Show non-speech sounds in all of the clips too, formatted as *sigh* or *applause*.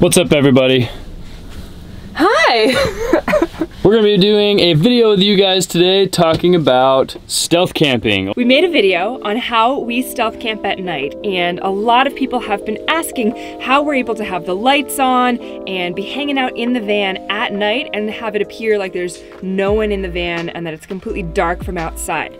What's up everybody? Hi! *laughs* We're gonna be doing a video with you guys today talking about stealth camping. We made a video on how we stealth camp at night and a lot of people have been asking how we're able to have the lights on and be hanging out in the van at night and have it appear like there's no one in the van and that it's completely dark from outside.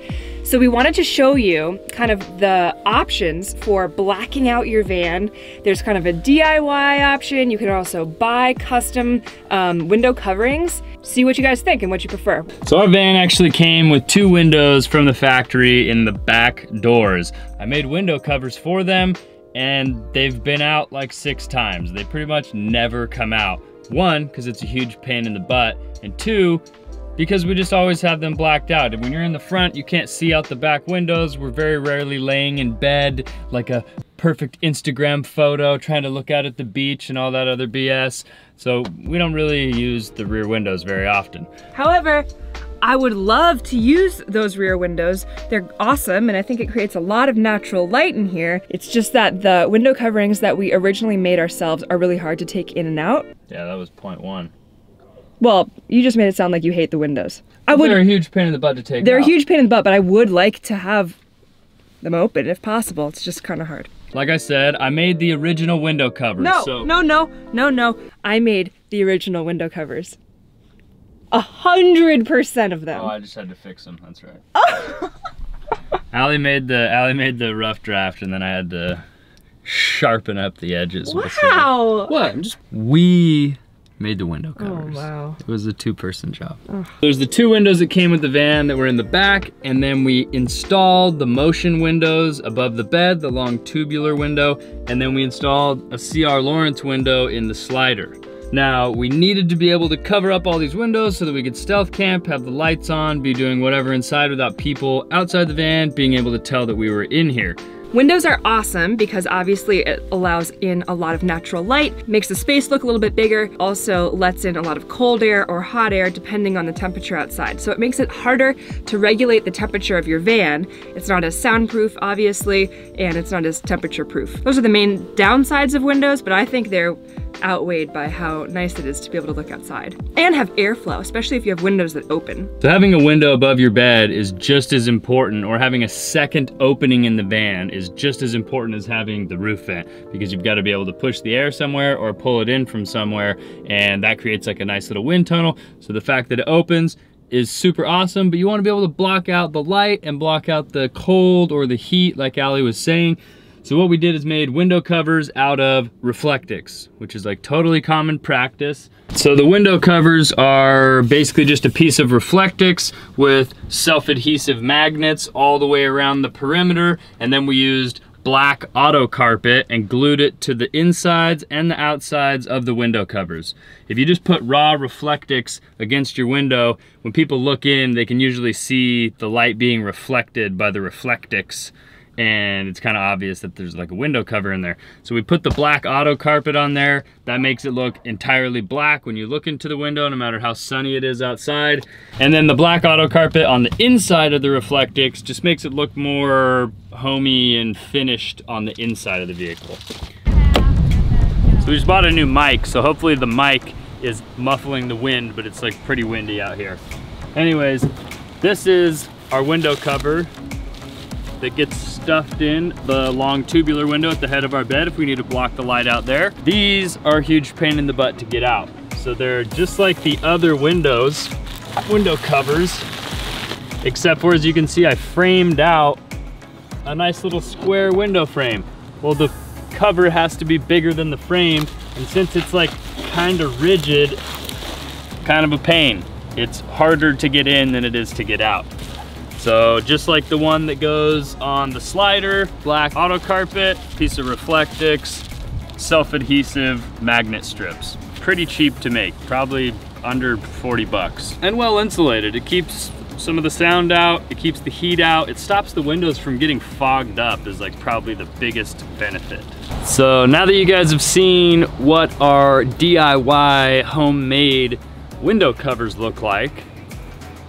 So we wanted to show you kind of the options for blacking out your van. There's kind of a DIY option. You can also buy custom um, window coverings. See what you guys think and what you prefer. So our van actually came with two windows from the factory in the back doors. I made window covers for them and they've been out like six times. They pretty much never come out. One, because it's a huge pain in the butt, and two, because we just always have them blacked out. And when you're in the front, you can't see out the back windows. We're very rarely laying in bed like a perfect Instagram photo, trying to look out at the beach and all that other BS. So we don't really use the rear windows very often. However, I would love to use those rear windows. They're awesome and I think it creates a lot of natural light in here. It's just that the window coverings that we originally made ourselves are really hard to take in and out. Yeah, that was point one. Well, you just made it sound like you hate the windows. I would. They're a huge pain in the butt to take They're out. a huge pain in the butt, but I would like to have them open if possible. It's just kind of hard. Like I said, I made the original window covers. No, so no, no, no, no. I made the original window covers. A hundred percent of them. Oh, I just had to fix them. That's right. *laughs* Allie made the Allie made the rough draft, and then I had to sharpen up the edges. wow. What? I'm just we made the window Oh covers. wow. It was a two-person job. There's the two windows that came with the van that were in the back, and then we installed the motion windows above the bed, the long tubular window, and then we installed a CR Laurence window in the slider. Now, we needed to be able to cover up all these windows so that we could stealth camp, have the lights on, be doing whatever inside without people outside the van being able to tell that we were in here. Windows are awesome because obviously it allows in a lot of natural light, makes the space look a little bit bigger, also lets in a lot of cold air or hot air depending on the temperature outside. So it makes it harder to regulate the temperature of your van. It's not as soundproof, obviously, and it's not as temperature proof. Those are the main downsides of windows, but I think they're outweighed by how nice it is to be able to look outside and have airflow, especially if you have windows that open. So having a window above your bed is just as important, or having a second opening in the van is just as important as having the roof vent, because you've got to be able to push the air somewhere or pull it in from somewhere, and that creates like a nice little wind tunnel. So the fact that it opens is super awesome, but you want to be able to block out the light and block out the cold or the heat, like Allie was saying. So what we did is made window covers out of Reflectix, which is like totally common practice. So the window covers are basically just a piece of Reflectix with self-adhesive magnets all the way around the perimeter. And then we used black auto carpet and glued it to the insides and the outsides of the window covers. If you just put raw Reflectix against your window, when people look in, they can usually see the light being reflected by the Reflectix and it's kind of obvious that there's like a window cover in there. So we put the black auto carpet on there. That makes it look entirely black when you look into the window, no matter how sunny it is outside. And then the black auto carpet on the inside of the Reflectix just makes it look more homey and finished on the inside of the vehicle. So we just bought a new mic, so hopefully the mic is muffling the wind, but it's like pretty windy out here. Anyways, this is our window cover that gets stuffed in the long tubular window at the head of our bed if we need to block the light out there. These are a huge pain in the butt to get out. So they're just like the other windows, window covers, except for as you can see, I framed out a nice little square window frame. Well, the cover has to be bigger than the frame, and since it's like kind of rigid, kind of a pain. It's harder to get in than it is to get out. So just like the one that goes on the slider, black auto carpet, piece of Reflectix, self-adhesive magnet strips. Pretty cheap to make, probably under 40 bucks. And well insulated, it keeps some of the sound out, it keeps the heat out, it stops the windows from getting fogged up is like probably the biggest benefit. So now that you guys have seen what our DIY homemade window covers look like,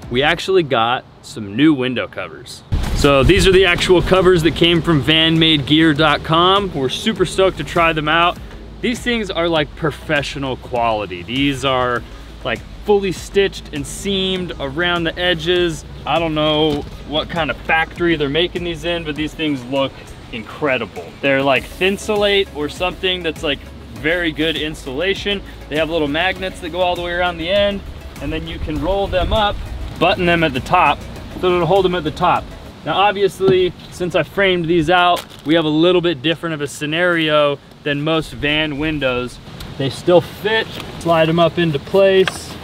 we actually got some new window covers. So these are the actual covers that came from vanmadegear.com. We're super stoked to try them out. These things are like professional quality. These are like fully stitched and seamed around the edges. I don't know what kind of factory they're making these in, but these things look incredible. They're like Thinsulate or something that's like very good insulation. They have little magnets that go all the way around the end, and then you can roll them up, button them at the top, so it'll hold them at the top. Now obviously, since I framed these out, we have a little bit different of a scenario than most van windows. They still fit, slide them up into place.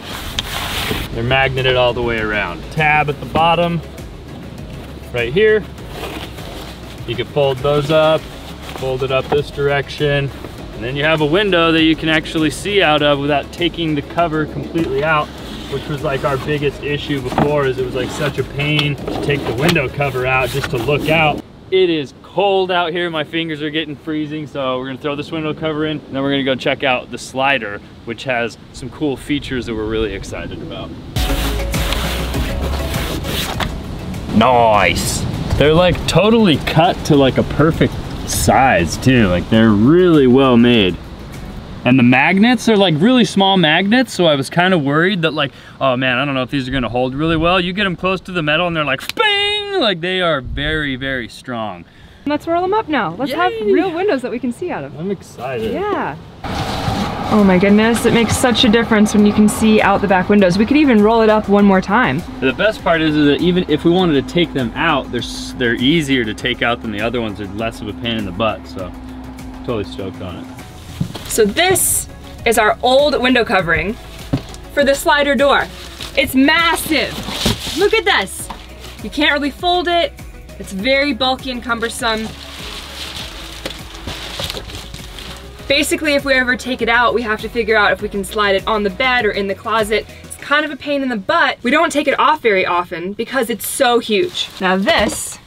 They're magneted all the way around. Tab at the bottom, right here. You can fold those up, fold it up this direction, and then you have a window that you can actually see out of without taking the cover completely out, which was like our biggest issue before is it was like such a pain to take the window cover out just to look out. It is cold out here. My fingers are getting freezing. So we're gonna throw this window cover in and then we're gonna go check out the slider, which has some cool features that we're really excited about. Nice. They're like totally cut to like a perfect size too. Like they're really well made. And the magnets are like really small magnets, so I was kind of worried that like, oh man, I don't know if these are gonna hold really well. You get them close to the metal and they're like, bang! Like they are very, very strong. Let's roll them up now. Let's Yay. have real windows that we can see out of. I'm excited. Yeah. Oh my goodness, it makes such a difference when you can see out the back windows. We could even roll it up one more time. The best part is, is that even if we wanted to take them out, they're, they're easier to take out than the other ones. They're less of a pain in the butt, so totally stoked on it. So this is our old window covering for the slider door. It's massive. Look at this. You can't really fold it. It's very bulky and cumbersome. Basically, if we ever take it out, we have to figure out if we can slide it on the bed or in the closet. It's kind of a pain in the butt. We don't take it off very often because it's so huge. Now this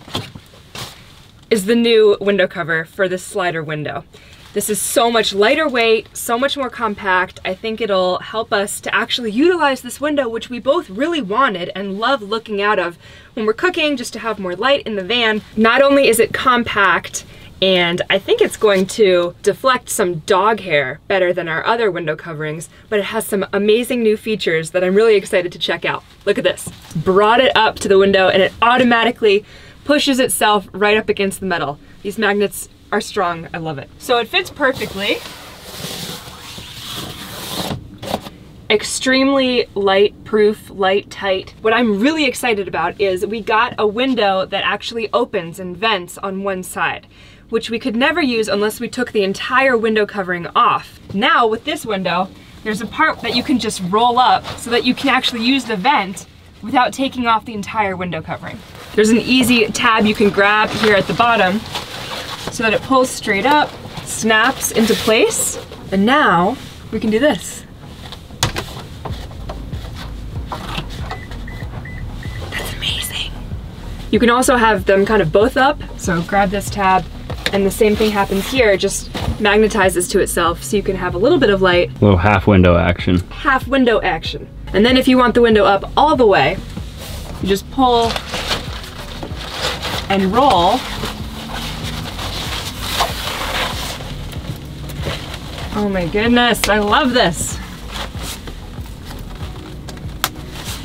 is the new window cover for this slider window. This is so much lighter weight, so much more compact. I think it'll help us to actually utilize this window, which we both really wanted and love looking out of when we're cooking, just to have more light in the van. Not only is it compact, and I think it's going to deflect some dog hair better than our other window coverings, but it has some amazing new features that I'm really excited to check out. Look at this. Brought it up to the window and it automatically pushes itself right up against the metal. These magnets are strong, I love it. So it fits perfectly. extremely light proof, light tight. What I'm really excited about is we got a window that actually opens and vents on one side which we could never use unless we took the entire window covering off. Now with this window, there's a part that you can just roll up so that you can actually use the vent without taking off the entire window covering. There's an easy tab you can grab here at the bottom so that it pulls straight up, snaps into place, and now we can do this. That's amazing. You can also have them kind of both up, so grab this tab, and the same thing happens here, just magnetizes to itself so you can have a little bit of light. A little half window action. Half window action. And then if you want the window up all the way, you just pull and roll. Oh my goodness, I love this.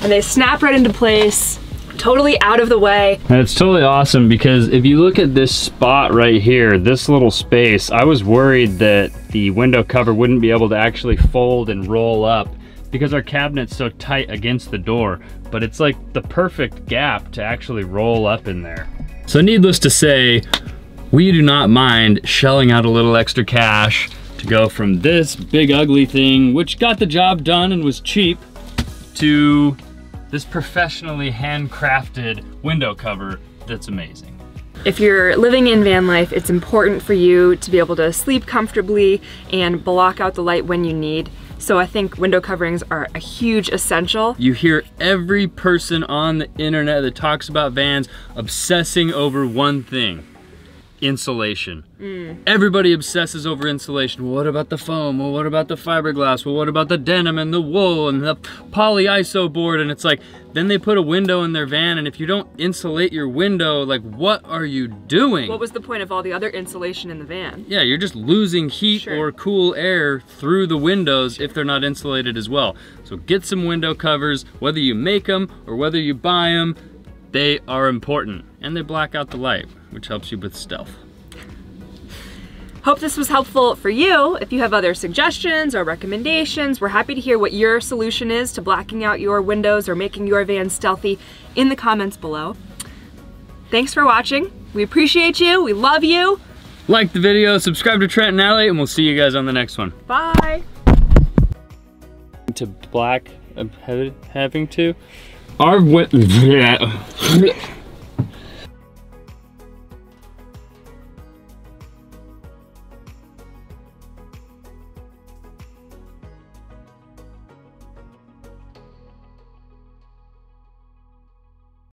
And they snap right into place totally out of the way. And it's totally awesome because if you look at this spot right here, this little space, I was worried that the window cover wouldn't be able to actually fold and roll up because our cabinet's so tight against the door, but it's like the perfect gap to actually roll up in there. So needless to say, we do not mind shelling out a little extra cash to go from this big ugly thing, which got the job done and was cheap, to this professionally handcrafted window cover that's amazing. If you're living in van life, it's important for you to be able to sleep comfortably and block out the light when you need. So I think window coverings are a huge essential. You hear every person on the internet that talks about vans obsessing over one thing, insulation. Mm. Everybody obsesses over insulation. Well, what about the foam? Well, what about the fiberglass? Well, what about the denim and the wool and the polyiso board? And it's like, then they put a window in their van, and if you don't insulate your window, like, what are you doing? What was the point of all the other insulation in the van? yeah, you're just losing heat Sure. or cool air through the windows if they're not insulated as well. So get some window covers, whether you make them or whether you buy them, they are important. And they black out the light, which helps you with stealth. Hope this was helpful for you. If you have other suggestions or recommendations, we're happy to hear what your solution is to blacking out your windows or making your van stealthy in the comments below. Thanks for watching. We appreciate you. We love you. Like the video, subscribe to Trent and Allie, and we'll see you guys on the next one. Bye. To black, having to? Our win- *laughs*